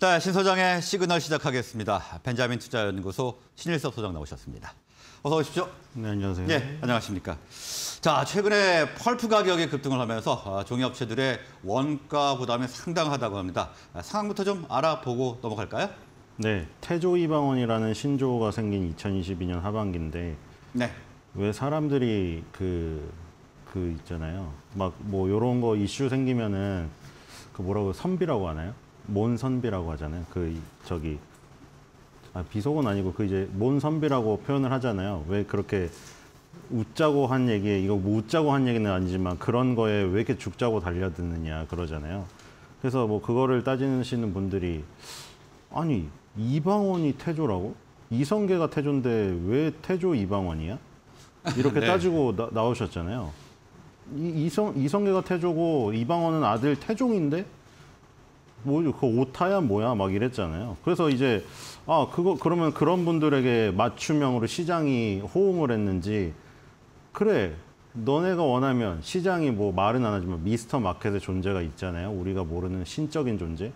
네, 신 소장의 시그널 시작하겠습니다. 벤자민 투자연구소 신일섭 소장 나오셨습니다. 어서 오십시오. 네, 안녕하세요. 예, 안녕하십니까. 자, 최근에 펄프 가격이 급등을 하면서 아, 종이업체들의 원가 부담이 상당하다고 합니다. 아, 상황부터 좀 알아보고 넘어갈까요? 네, 태조 이방원이라는 신조어가 생긴 2022년 하반기인데 네. 왜 사람들이 그, 그 있잖아요. 막뭐 요런 거 이슈 생기면은 그 뭐라고 선비라고 하나요? 몬 선비라고 하잖아요. 그 이- 저기 아, 비속은 아니고 그 이제 몬 선비라고 표현을 하잖아요. 왜 그렇게 웃자고 한 얘기에 이거 뭐 웃자고 한 얘기는 아니지만 그런 거에 왜 이렇게 죽자고 달려드느냐 그러잖아요. 그래서 뭐 그거를 따지시는 분들이 아니 이방원이 태조라고? 이성계가 태조인데 왜 태조 이방원이야? 이렇게 네. 따지고 나, 나오셨잖아요. 이, 이성 이성계가 태조고 이방원은 아들 태종인데 뭐그 오타야 뭐야 막 이랬잖아요. 그래서 이제 아 그거 그러면 그런 분들에게 맞춤형으로 시장이 호응을 했는지 그래 너네가 원하면 시장이 뭐 말은 안 하지만 미스터 마켓의 존재가 있잖아요. 우리가 모르는 신적인 존재.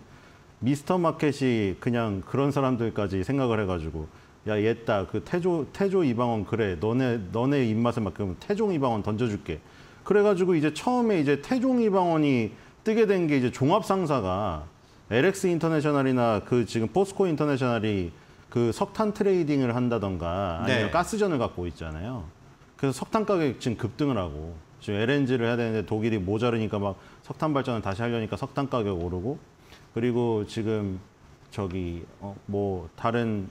미스터 마켓이 그냥 그런 사람들까지 생각을 해가지고 야 얘다 그 태조 태조 이방원 그래 너네 너네 입맛에 맞게 태종 이방원 던져줄게. 그래가지고 이제 처음에 이제 태종 이방원이 뜨게 된 게 이제 종합 상사가 LX 인터내셔널이나 그 지금 포스코 인터내셔널이 그 석탄 trading을 한다던가 아니면 네. 가스전을 갖고 있잖아요. 그래서 석탄 가격이 지금 급등을 하고 지금 LNG를 해야 되는데 독일이 모자르니까 막 석탄 발전을 다시 하려니까 석탄 가격 오르고 그리고 지금 저기 어 뭐 다른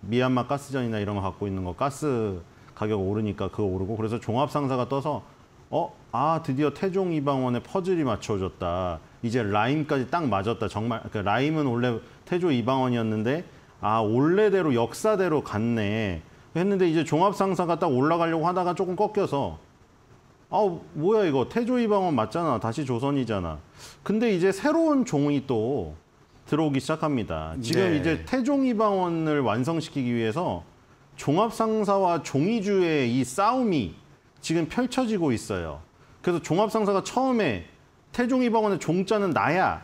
미얀마 가스전이나 이런 거 갖고 있는 거 가스 가격 오르니까 그거 오르고 그래서 종합 상사가 떠서 어 아 드디어 태종 이방원의 퍼즐이 맞춰졌다 이제 라임까지 딱 맞았다. 정말 그 라임은 원래 태조 이방원이었는데 아 원래대로 역사대로 갔네. 했는데 이제 종합 상사가 딱 올라가려고 하다가 조금 꺾여서 아 뭐야 이거. 태조 이방원 맞잖아. 다시 조선이잖아. 근데 이제 새로운 종이 또 들어오기 시작합니다. 지금 네. 이제 태종 이방원을 완성시키기 위해서 종합 상사와 종이주의 이 싸움이 지금 펼쳐지고 있어요. 그래서 종합 상사가 처음에 태종 이방원의 종자는 나야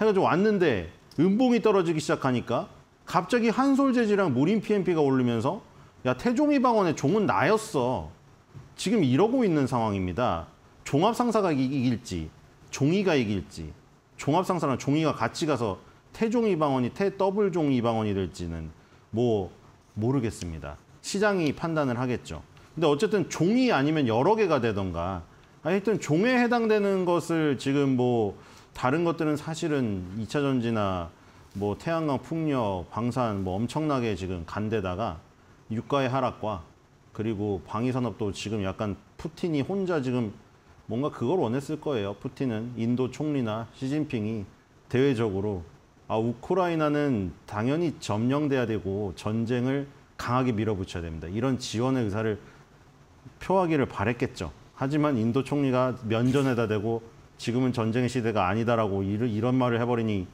해가지고 왔는데 음봉이 떨어지기 시작하니까 갑자기 한솔재지랑 무림 PMP가 오르면서 야 태종 이방원의 종은 나였어 지금 이러고 있는 상황입니다. 종합 상사가 이- 이길지 종이가 이길지 종합 상사랑 종이가 같이 가서 태종 이방원이 태 더블 종 이방원이 될지는 뭐 모르겠습니다. 시장이 판단을 하겠죠. 근데 어쨌든 종이 아니면 여러 개가 되던가 하여튼 종에 해당되는 것을 지금 뭐 다른 것들은 사실은 2차 전지나 뭐 태양광 풍력, 방산 뭐 엄청나게 지금 간데다가 유가의 하락과 그리고 방위 산업도 지금 약간 푸틴이 혼자 지금 뭔가 그걸 원했을 거예요. 푸틴은 인도 총리나 시진핑이 대외적으로 아 우크라이나는 당연히 점령돼야 되고 전쟁을 강하게 밀어붙여야 됩니다. 이런 지원의 의사를 표하기를 바랬겠죠. 하지만 인도 총리가 면전에다 대고 지금은 전쟁의 시대가 아니다라고 이런 말을 해버리니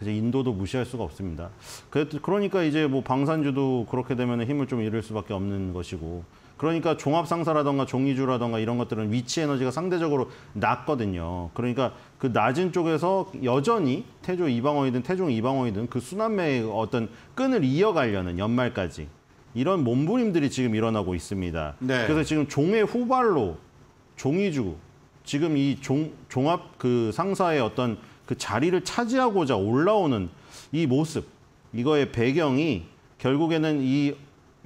이제 인도도 무시할 수가 없습니다. 그- 그러니까 이제 뭐 방산주도 그렇게 되면 힘을 좀 잃을 수밖에 없는 것이고 그러니까 종합상사라던가 종이주라던가 이런 것들은 위치 에너지가 상대적으로 낮거든요. 그러니까 그 낮은 쪽에서 여전히 태조 이방원이든 태종 이방원이든 그 순환매의 어떤 끈을 이어가려는 연말까지 이런 몸부림들이 지금 일어나고 있습니다. 네. 그래서 지금 종의 후발로 종이주 지금 이 종, 종합 그 상사의 어떤 그 자리를 차지하고자 올라오는 이 모습 이거의 배경이 결국에는 이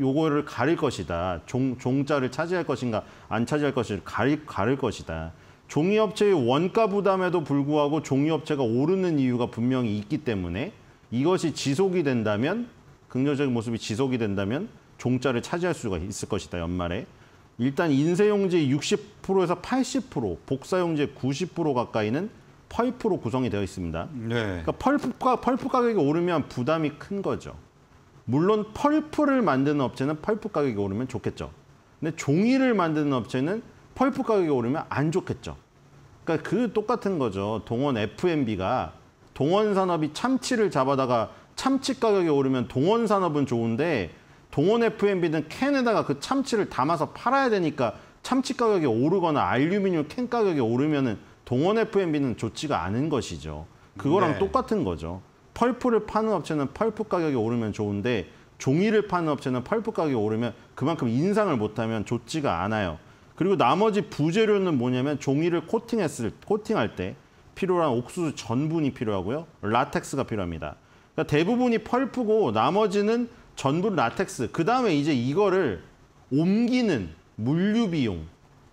요거를 가릴 것이다. 종, 종자를 차지할 것인가 안 차지할 것인가 가릴, 가릴 것이다. 종이업체의 원가 부담에도 불구하고 종이업체가 오르는 이유가 분명히 있기 때문에 이것이 지속이 된다면 긍정적인 모습이 지속이 된다면 종자를 차지할 수가 있을 것이다 연말에 일단 인쇄용지 60%에서 80% 복사용지 90% 가까이는 펄프로 구성이 되어 있습니다. 네. 그러니까 펄프가 펄프 가격이 오르면 부담이 큰 거죠. 물론 펄프를 만드는 업체는 펄프 가격이 오르면 좋겠죠. 근데 종이를 만드는 업체는 펄프 가격이 오르면 안 좋겠죠. 그러니까 그 똑같은 거죠. 동원 F&B가 동원 산업이 참치를 잡아다가 참치 가격이 오르면 동원 산업은 좋은데 동원 F&B는 캔에다가 그 참치를 담아서 팔아야 되니까 참치 가격이 오르거나 알루미늄 캔 가격이 오르면은 동원 F&B는 좋지가 않은 것이죠. 그거랑 네. 똑같은 거죠. 펄프를 파는 업체는 펄프 가격이 오르면 좋은데 종이를 파는 업체는 펄프 가격이 오르면 그만큼 인상을 못하면 좋지가 않아요. 그리고 나머지 부재료는 뭐냐면 종이를 코팅했을 코팅할 때 필요한 옥수수 전분이 필요하고요. 라텍스가 필요합니다. 그러니까 대부분이 펄프고 나머지는 전부 라텍스. 그 다음에 이제 이거를 옮기는 물류 비용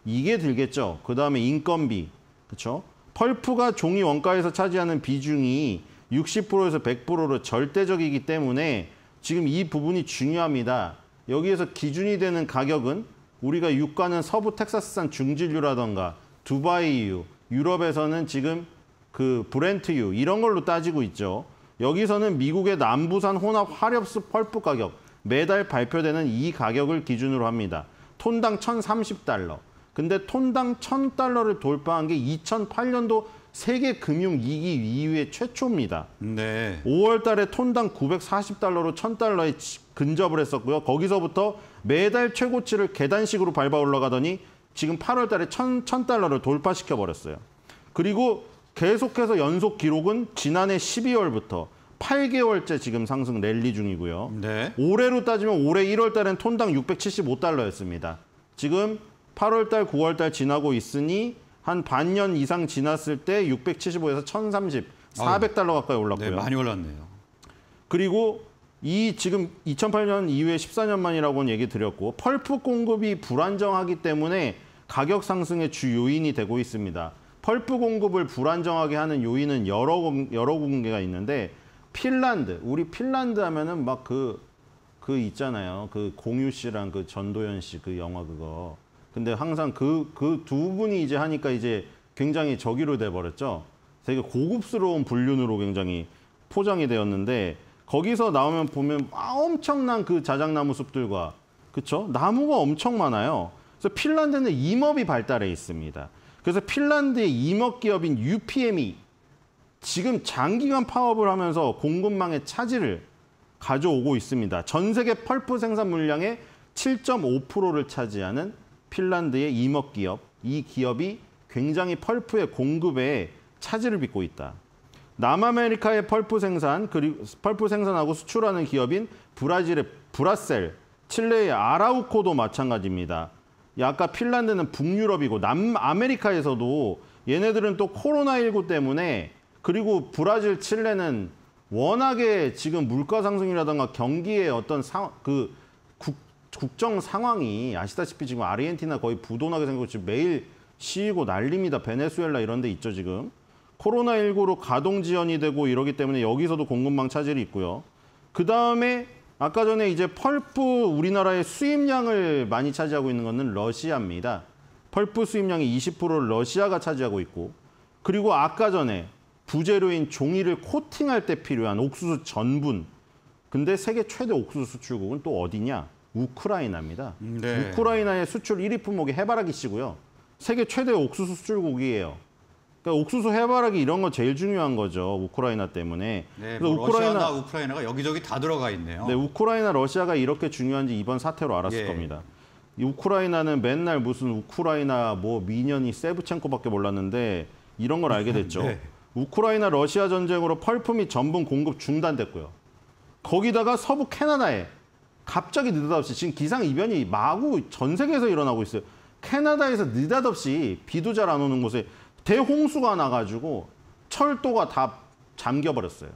이게 들겠죠. 그 다음에 인건비, 그렇죠? 펄프가 종이 원가에서 차지하는 비중이 60%에서 100%로 절대적이기 때문에 지금 이 부분이 중요합니다. 여기에서 기준이 되는 가격은 우리가 유가는 서부 텍사스산 중진류라던가 두바이유, 유럽에서는 지금 그 브렌트유 이런 걸로 따지고 있죠. 여기서는 미국의 남부산 혼합 화력수 펄프 가격 매달 발표되는 이 가격을 기준으로 합니다. 톤당 1,030달러. 근데 톤당 1,000달러를 돌파한 게 2008년도 세계 금융 위기 이후에 최초입니다. 네. 5월 달에 톤당 940달러로 1000달러에 근접을 했었고요. 거기서부터 매달 최고치를 계단식으로 밟아 올라가더니 지금 8월 달에 1000, 1000달러를 돌파시켜 버렸어요. 그리고 계속해서 연속 기록은 지난해 12월부터 8개월째 지금 상승 랠리 중이고요. 네. 올해로 따지면 올해 1월 달엔 톤당 675달러였습니다. 지금 8월 달, 9월 달 지나고 있으니 한 반년 이상 지났을 때 675에서 1030, 400달러 가까이 올랐고요. 네, 많이 올랐네요. 그리고 이 지금 2008년 이후에 14년 만이라고는 얘기 드렸고 펄프 공급이 불안정하기 때문에 가격 상승의 주 요인이 되고 있습니다. 펄프 공급을 불안정하게 하는 요인은 여러 공- 여러 군데가 있는데 핀란드 우리 핀란드 하면은 막그그 있잖아요. 그 공유 씨랑 그 전도연 씨 그 영화 그거. 근데 항상 그 그 두 분이 이제 하니까 이제 굉장히 저기로 돼 버렸죠. 되게 고급스러운 불륜으로 굉장히 포장이 되었는데 거기서 나오면 보면 아, 엄청난 그 자작나무 숲들과 그쵸 나무가 엄청 많아요. 그래서 핀란드는 임업이 발달해 있습니다. 그래서 핀란드의 임업 기업인 UPM이 지금 장기간 파업을 하면서 공급망의 차질을 가져오고 있습니다. 전 세계 펄프 생산 물량의 7.5%를 차지하는 핀란드의 임업 기업, 이 기업이 굉장히 펄프의 공급에 차질을 빚고 있다. 남아메리카의 펄프 생산 그리고 펄프 생산하고 수출하는 기업인 브라질의 브라셀, 칠레의 아라우코도 마찬가지입니다. 야, 아까 핀란드는 북유럽이고 남아메리카에서도 얘네들은 또 코로나19 때문에 그리고 브라질, 칠레는 워낙에 지금 물가 상승이라든가 경기의 어떤 상, 그 국, 국정 상황이 아시다시피 지금 아르헨티나 거의 부도나게 생기고 지금 매일 시위고 난립니다. 베네수엘라 이런 데 있죠, 지금. 코로나19로 가동 지연이 되고 이러기 때문에 여기서도 공급망 차질이 있고요. 그 다음에 아까 전에 이제 펄프 우리나라의 수입량을 많이 차지하고 있는 것은 러시아입니다. 펄프 수입량의 20%를 러시아가 차지하고 있고 그리고 아까 전에 부재료인 종이를 코팅할 때 필요한 옥수수 전분. 근데 세계 최대 옥수수 수출국은 또 어디냐? 우크라이나입니다. 네. 우크라이나의 수출 1위 품목이 해바라기 씨고요. 세계 최대 옥수수 수출국이에요. 그러니까 옥수수 해바라기 이런 거 제일 중요한 거죠. 우크라이나 때문에. 네, 그래서 뭐 러시아나 우크라이나가 여기저기 다 들어가 있네요. 네, 우크라이나 러시아가 이렇게 중요한지 이번 사태로 알았을 예. 겁니다. 이 우크라이나는 맨날 무슨 우크라이나 뭐 미년이 세브첸코밖에 몰랐는데 이런 걸 알게 됐죠. 네. 우크라이나 러시아 전쟁으로 펄프 및 전분 공급 중단됐고요. 거기다가 서부 캐나다에 갑자기 느닷없이 지금 기상 이변이 마구 전 세계에서 일어나고 있어요. 캐나다에서 느닷없이 비도 잘 안 오는 곳에 대홍수가 나가지고 철도가 다 잠겨버렸어요.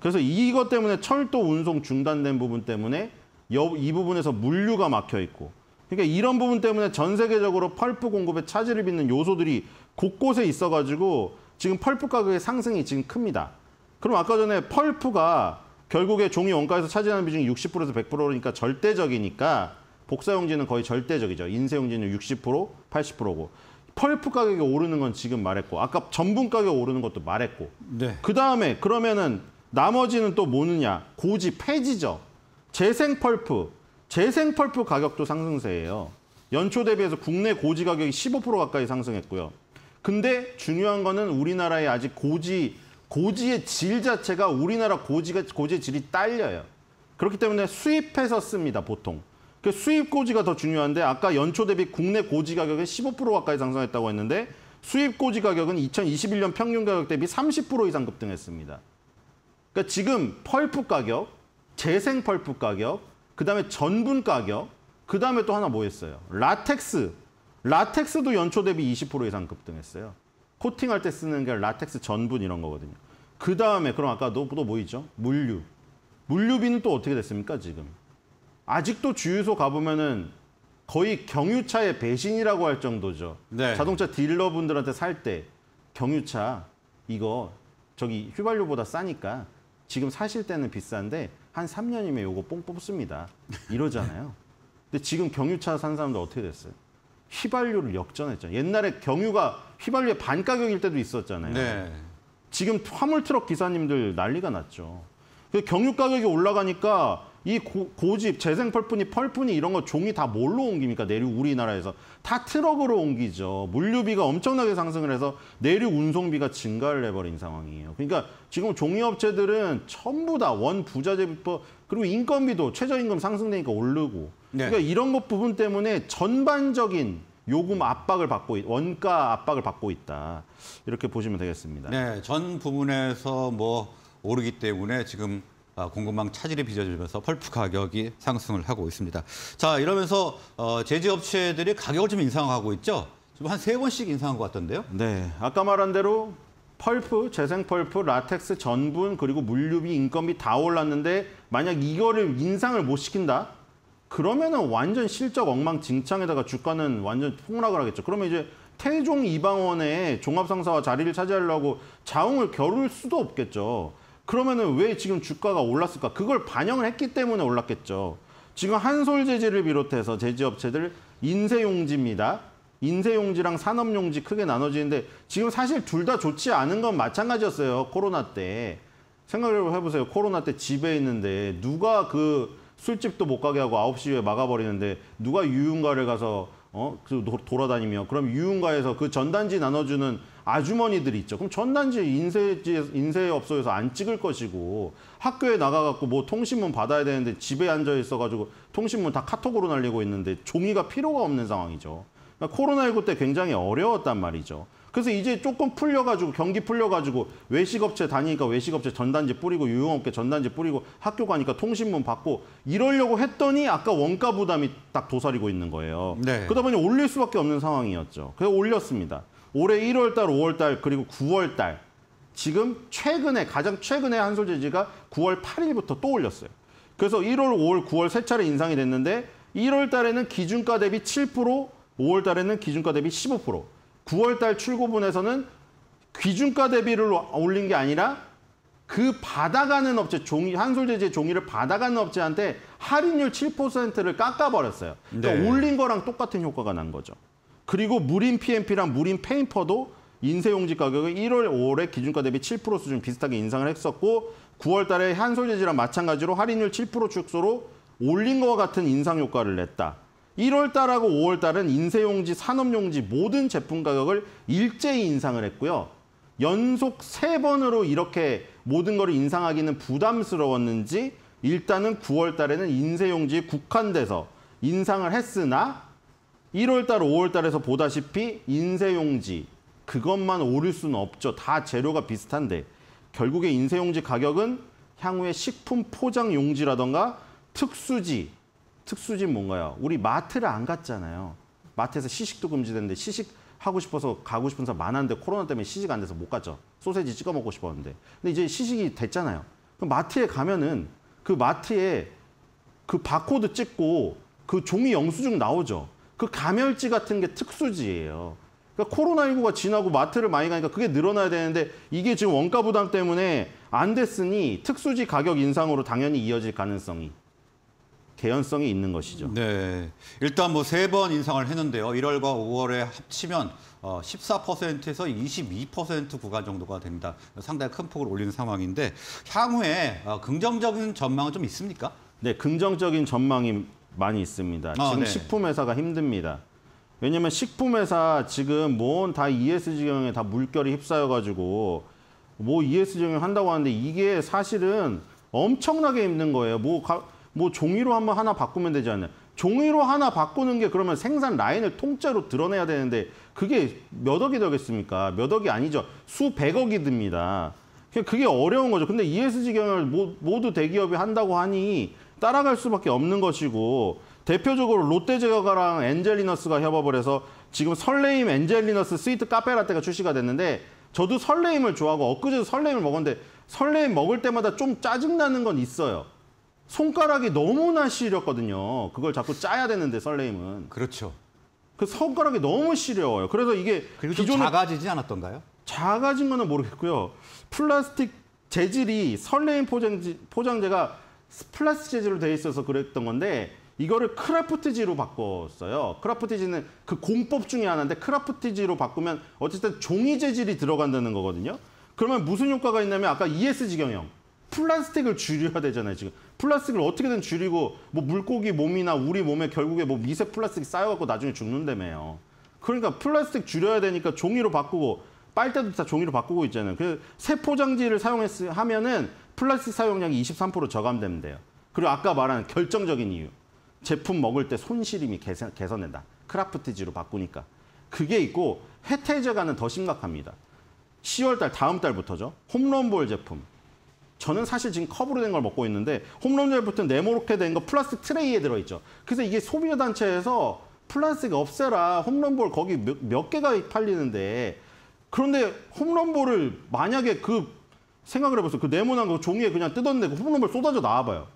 그래서 이것 때문에 철도 운송 중단된 부분 때문에 여- 이 부분에서 물류가 막혀 있고 그러니까 이런 부분 때문에 전 세계적으로 펄프 공급에 차질을 빚는 요소들이 곳곳에 있어가지고 지금 펄프 가격의 상승이 지금 큽니다. 그럼 아까 전에 펄프가 결국에 종이 원가에서 차지하는 비중이 60%에서 100%니까 절대적이니까 복사용지는 거의 절대적이죠. 인쇄용지는 60%, 80%고 펄프 가격이 오르는 건 지금 말했고 아까 전분 가격 오르는 것도 말했고 네. 그 다음에 그러면은 나머지는 또 뭐느냐? 고지 폐지죠. 재생 펄프, 재생 펄프 가격도 상승세예요. 연초 대비해서 국내 고지 가격이 15% 가까이 상승했고요. 근데 중요한 거는 우리나라의 아직 고지 고지의 질 자체가 우리나라 고지가 고지의 질이 딸려요. 그렇기 때문에 수입해서 씁니다 보통. 그 수입 고지가 더 중요한데 아까 연초 대비 국내 고지 가격이 15% 가까이 상승했다고 했는데 수입 고지 가격은 2021년 평균 가격 대비 30% 이상 급등했습니다. 그러니까 지금 펄프 가격, 재생 펄프 가격, 그다음에 전분 가격, 그다음에 또 하나 뭐 했어요? 라텍스. 라텍스도 연초 대비 20% 이상 급등했어요. 코팅할 때 쓰는 게 라텍스 전분 이런 거거든요. 그다음에 그럼 아까 또뭐 있죠? 물류. 물류비는 또 어떻게 됐습니까, 지금? 아직도 주유소 가보면은 거의 경유차의 배신이라고 할 정도죠. 네. 자동차 딜러분들한테 살 때 경유차 이거 저기 휘발유보다 싸니까 지금 사실 때는 비싼데 한 3년이면 요거 뽕 뽑습니다. 이러잖아요. 근데 지금 경유차 산 사람들 어떻게 됐어요? 휘발유를 역전했잖아요. 옛날에 경유가 휘발유의 반 가격일 때도 있었잖아요. 네. 지금 화물 트럭 기사님들 난리가 났죠. 그 경유 가격이 올라가니까 이 고, 고집 재생 펄프니 펄프니 이런 거 종이 다 뭘로 옮깁니까? 내륙 우리나라에서 다 트럭으로 옮기죠. 물류비가 엄청나게 상승을 해서 내륙 운송비가 증가를 해버린 상황이에요. 그러니까 지금 종이업체들은 전부 다 원 부자재부터 그리고 인건비도 최저임금 상승되니까 오르고 네. 그러니까 이런 것 부분 때문에 전반적인 요금 압박을 받고 있, 원가 압박을 받고 있다 이렇게 보시면 되겠습니다. 네, 전 부분에서 뭐 오르기 때문에 지금 아, 공급망 차질이 빚어지면서 펄프 가격이 상승을 하고 있습니다. 자, 이러면서 어, 제지업체들이 가격을 좀 인상하고 있죠. 지금 한 세 번씩 인상한 것 같던데요. 네, 아까 말한 대로 펄프, 재생 펄프, 라텍스, 전분 그리고 물류비, 인건비 다 올랐는데 만약 이거를 인상을 못 시킨다? 그러면은 완전 실적 엉망진창에다가 주가는 완전 폭락을 하겠죠. 그러면 이제 태종 이방원의 종합상사와 자리를 차지하려고 자웅을 겨룰 수도 없겠죠. 그러면은 왜 지금 주가가 올랐을까? 그걸 반영을 했기 때문에 올랐겠죠. 지금 한솔재질을 비롯해서 제지업체들 인쇄용지입니다. 인쇄용지랑 산업용지 크게 나눠지는데 지금 사실 둘 다 좋지 않은 건 마찬가지였어요. 코로나 때. 생각을 해보세요. 코로나 때 집에 있는데 누가 그 술집도 못 가게 하고 9시 에 막아버리는데 누가 유흥가를 가서 어? 그 도- 돌아다니며 그럼 유흥가에서 그 전단지 나눠주는 아주머니들이 있죠. 그럼 전단지 인쇄지 인쇄업소에서 안 찍을 것이고 학교에 나가갖고 뭐 통신문 받아야 되는데 집에 앉아 있어가지고 통신문 다 카톡으로 날리고 있는데 종이가 필요가 없는 상황이죠. 그러니까 코로나19 때 굉장히 어려웠단 말이죠. 그래서 이제 조금 풀려가지고 경기 풀려가지고 외식업체 다니니까 외식업체 전단지 뿌리고 유흥업계 전단지 뿌리고 학교 가니까 통신문 받고 이러려고 했더니 아까 원가 부담이 딱 도사리고 있는 거예요. 네. 그러다 보니 올릴 수밖에 없는 상황이었죠. 그래서 올렸습니다. 올해 1월달, 5월달 그리고 9월달 지금 최근에 가장 최근에 한솔제지가 9월 8일부터 또 올렸어요. 그래서 1월, 5월, 9월 세 차례 인상이 됐는데 1월 달에는 기준가 대비 7%, 5월 달에는 기준가 대비 15%, 9월 달 출고분에서는 기준가 대비를 올린 게 아니라 그 받아가는 업체 종이 한솔제지의 종이를 받아가는 업체한테 할인율 7%를 깎아버렸어요. 그러니까 네. 올린 거랑 똑같은 효과가 난 거죠. 그리고 무린 PMP랑 무린 페인퍼도 인쇄용지 가격을 1월, 5월에 기준가 대비 7% 수준 비슷하게 인상을 했었고 9월 달에 한솔재지랑 마찬가지로 할인율 7% 축소로 올린 것과 같은 인상 효과를 냈다. 1월 달하고 5월 달은 인쇄용지, 산업용지 모든 제품 가격을 일제히 인상을 했고요. 연속 세 번으로 이렇게 모든 걸 인상하기는 부담스러웠는지 일단은 9월 달에는 인쇄용지에 국한돼서 인상을 했으나 1월 달, 5월 달에서 보다시피 인쇄용지 그것만 오를 수는 없죠. 다 재료가 비슷한데 결국에 인쇄용지 가격은 향후에 식품 포장 용지라던가 특수지 특수지 뭔가요? 우리 마트를 안 갔잖아요. 마트에서 시식도 금지됐는데 시식 하고 싶어서 가고 싶은 사람 많았는데 코로나 때문에 시식 안 돼서 못 갔죠. 소세지 찍어 먹고 싶었는데. 근데 이제 시식이 됐잖아요. 그럼 마트에 가면은 그 마트에 그 바코드 찍고 그 종이 영수증 나오죠. 그 가멸지 같은 게 특수지예요. 그러니까 코로나19가 지나고 마트를 많이 가니까 그게 늘어나야 되는데 이게 지금 원가 부담 때문에 안 됐으니 특수지 가격 인상으로 당연히 이어질 가능성이 개연성이 있는 것이죠. 네. 일단 뭐 세 번 인상을 했는데요. 1월과 5월에 합치면 어, 14%에서 22% 구간 정도가 됩니다. 상당히 큰 폭을 올리는 상황인데 향후에 어, 긍정적인 전망은 좀 있습니까? 네, 긍정적인 전망이 많이 있습니다. 아, 지금 네. 식품 회사가 힘듭니다. 왜냐면 식품 회사 지금 뭔 다 ESG 경영에 다 물결이 휩싸여 가지고 뭐 ESG 경영 한다고 하는데 이게 사실은 엄청나게 힘든 거예요. 뭐, 가- 뭐 종이로 한번 하나 바꾸면 되지 않나요? 종이로 하나 바꾸는 게 그러면 생산 라인을 통째로 드러내야 되는데 그게 몇 억이 되겠습니까? 몇 억이 아니죠. 수백억이 듭니다. 그게 어려운 거죠. 근데 ESG 경영을 모- 모두 대기업이 한다고 하니 따라갈 수밖에 없는 것이고 대표적으로 롯데제과랑 엔젤리너스가 협업을 해서 지금 설레임 엔젤리너스 스위트 카페라떼가 출시가 됐는데 저도 설레임을 좋아하고 엊그제도 설레임을 먹었는데 설레임 먹을 때마다 좀 짜증나는 건 있어요. 손가락이 너무나 시렸거든요. 그걸 자꾸 짜야 되는데 설레임은 그렇죠. 그 손가락이 너무 시려워요. 그래서 이게 그리고 좀 작아지지 않았던가요? 작아진 거는 모르겠고요. 플라스틱 재질이 설레임 포장지, 포장재가 플라스틱 재질로 돼 있어서 그랬던 건데 이거를 크라프트지로 바꿨어요. 크라프트지는 그 공법 중에 하나인데 크라프트지로 바꾸면 어쨌든 종이 재질이 들어간다는 거거든요. 그러면 무슨 효과가 있냐면 아까 ESG 경영 플라스틱을 줄여야 되잖아요. 지금 플라스틱을 어떻게든 줄이고 뭐 물고기 몸이나 우리 몸에 결국에 뭐 미세 플라스틱이 쌓여갖고 나중에 죽는다며요. 그러니까 플라스틱 줄여야 되니까 종이로 바꾸고 빨대도 다 종이로 바꾸고 있잖아요. 그 새 포장지를 사용했 하면은 플라스틱 사용량이 23% 저감된대요. 그리고 아까 말한 결정적인 이유. 제품 먹을 때 손시림이 개선, 개선된다. 크라프트지로 바꾸니까. 그게 있고 해태제과는 더 심각합니다. 10월 달 다음 달부터죠. 홈런볼 제품. 저는 사실 지금 컵으로 된 걸 먹고 있는데 홈런볼 부터 네모롭게 된 거 플라스틱 트레이에 들어있죠. 그래서 이게 소비자 단체에서 플라스틱 없애라 홈런볼 거기 몇, 몇 개가 팔리는데 그런데 홈런볼을 만약에 그 생각을 해보세요. 그 네모난 거 종이에 그냥 뜯었는데 그 홈런볼 쏟아져 나와봐요.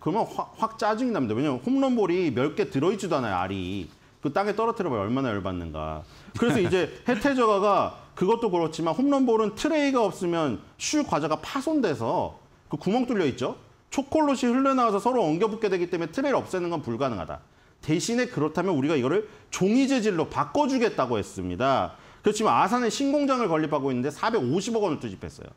그러면 확, 확 짜증이 납니다. 왜냐면 홈런볼이 몇 개 들어있지도 않아요, 알이. 그 땅에 떨어뜨려봐야 얼마나 열받는가. 그래서 이제 혜태저가가 그것도 그렇지만 홈런볼은 트레이가 없으면 슈 과자가 파손돼서 그 구멍 뚫려 있죠. 초콜릿이 흘러나와서 서로 엉겨붙게 되기 때문에 트레이를 없애는 건 불가능하다. 대신에 그렇다면 우리가 이거를 종이 재질로 바꿔주겠다고 했습니다. 지금 아산에 신공장을 건립하고 있는데 450억 원을 투입했어요.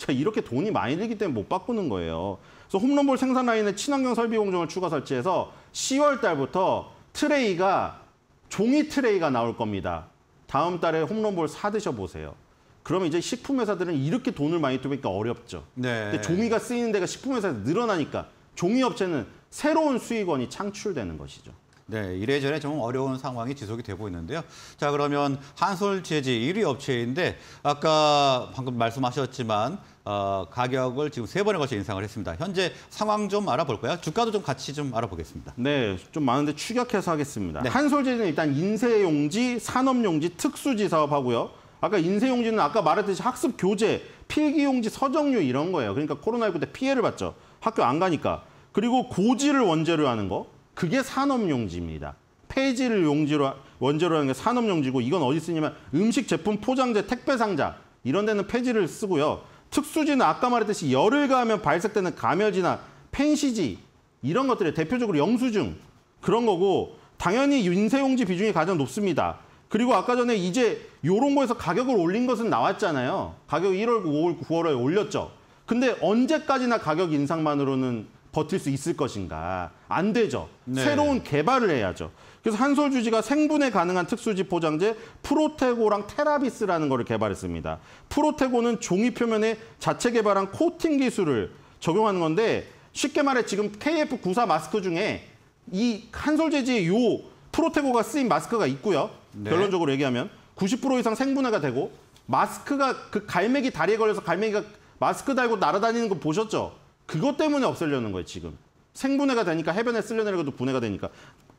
자, 이렇게 돈이 많이 들기 때문에 못 바꾸는 거예요. 그래서 홈런볼 생산 라인에 친환경 설비 공정을 추가 설치해서 10월 달부터 트레이가 종이 트레이가 나올 겁니다. 다음 달에 홈런볼 사 드셔 보세요. 그러면 이제 식품 회사들은 이렇게 돈을 많이 투입하니까 어렵죠. 네. 근데 종이가 쓰이는 데가 식품 회사에서 늘어나니까 종이 업체는 새로운 수익원이 창출되는 것이죠. 네, 이래저래 좀 어려운 상황이 지속이 되고 있는데요. 자, 그러면 한솔재지 1위 업체인데 아까 방금 말씀하셨지만 어, 가격을 지금 세 번에 걸쳐 인상을 했습니다. 현재 상황 좀 알아볼까요? 주가도 좀 같이 좀 알아보겠습니다. 네, 좀 많은데 추격해서 하겠습니다. 네. 한솔제는 일단 인쇄용지, 산업용지, 특수지 사업하고요. 아까 인쇄용지는 아까 말했듯이 학습 교재, 필기용지, 서정류 이런 거예요. 그러니까 코로나19 때 피해를 봤죠. 학교 안 가니까. 그리고 고지를 원재료 하는 거, 그게 산업용지입니다. 폐지를 용지로 하- 원재료 하는 게 산업용지고 이건 어디 쓰냐면 음식 제품 포장재, 택배 상자 이런 데는 폐지를 쓰고요. 특수지는 아까 말했듯이 열을 가하면 발색되는 가멸지나 펜시지 이런 것들이 대표적으로 영수증 그런 거고 당연히 인쇄용지 비중이 가장 높습니다. 그리고 아까 전에 이제 요런 거에서 가격을 올린 것은 나왔잖아요. 가격 1월, 5월, 9월에 올렸죠. 근데 언제까지나 가격 인상만으로는 버틸 수 있을 것인가? 안 되죠. 네. 새로운 개발을 해야죠. 그래서 한솔 주지가 생분해 가능한 특수지 포장재 프로테고랑 테라비스라는 거를 개발했습니다. 프로테고는 종이 표면에 자체 개발한 코팅 기술을 적용하는 건데 쉽게 말해 지금 KF94 마스크 중에 이 한솔 재지의 요 프로테고가 쓰인 마스크가 있고요. 네. 결론적으로 얘기하면 90% 이상 생분해가 되고 마스크가 그 갈매기 다리에 걸려서 갈매기가 마스크 달고 날아다니는 거 보셨죠? 그것 때문에 없애려는 거예요, 지금. 생분해가 되니까 해변에 쓸려내려도 분해가 되니까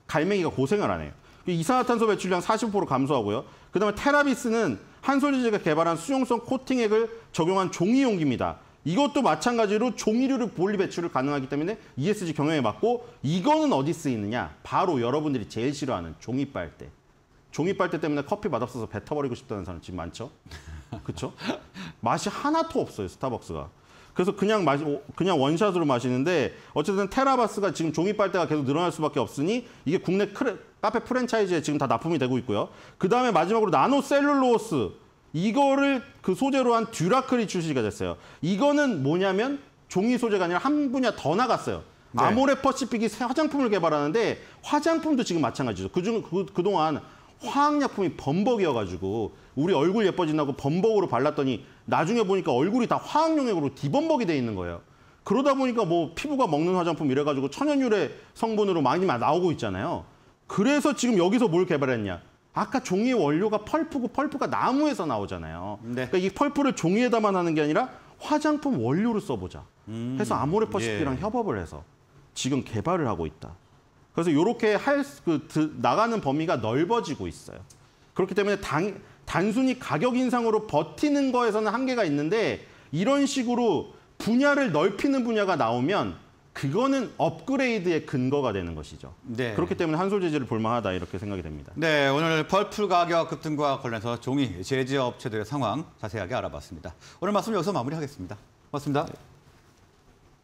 갈매기가 고생을 안 해요. 이산화탄소 배출량 40% 감소하고요. 그다음에 테라비스는 한솔지제가 개발한 수용성 코팅액을 적용한 종이 용기입니다. 이것도 마찬가지로 종이류를 분리 배출을 가능하기 때문에 ESG 경영에 맞고 이거는 어디 쓰이느냐? 바로 여러분들이 제일 싫어하는 종이 빨대. 종이 빨대 때문에 커피 맛없어서 뱉어버리고 싶다는 사람 지금 많죠? 그렇죠? 맛이 하나도 없어요 스타벅스가. 그래서 그냥 마시, 그냥 원샷으로 마시는데 어쨌든 테라바스가 지금 종이 빨대가 계속 늘어날 수밖에 없으니 이게 국내 크레, 카페 프랜차이즈에 지금 다 납품이 되고 있고요. 그 다음에 마지막으로 나노 셀룰로스 이거를 그 소재로 한 듀라클이 출시가 됐어요. 이거는 뭐냐면 종이 소재가 아니라 한 분야 더 나갔어요. 네. 아모레 퍼시픽이 새 화장품을 개발하는데 화장품도 지금 마찬가지죠. 그중 그, 그동안 화학약품이 범벅이어가지고 우리 얼굴 예뻐진다고 범벅으로 발랐더니 나중에 보니까 얼굴이 다 화학 용액으로 디범벅이 돼 있는 거예요. 그러다 보니까 뭐 피부가 먹는 화장품 이래가지고 천연유래 성분으로 많이 막 나오고 있잖아요. 그래서 지금 여기서 뭘 개발했냐? 아까 종이의 원료가 펄프고 펄프가 나무에서 나오잖아요. 네. 그러니까 이 펄프를 종이에다만 하는 게 아니라 화장품 원료로 써보자. 해서 아모레퍼시픽이랑 예. 협업을 해서 지금 개발을 하고 있다. 그래서 이렇게 할 그 나가는 범위가 넓어지고 있어요. 그렇기 때문에 당, 단순히 가격 인상으로 버티는 거에서는 한계가 있는데 이런 식으로 분야를 넓히는 분야가 나오면 그거는 업그레이드의 근거가 되는 것이죠. 네. 그렇기 때문에 한솔 재질을 볼만하다 이렇게 생각이 됩니다. 네, 오늘 펄프 가격 급등과 관련해서 종이 제지 업체들의 상황 자세하게 알아봤습니다. 오늘 말씀 여기서 마무리하겠습니다. 고맙습니다.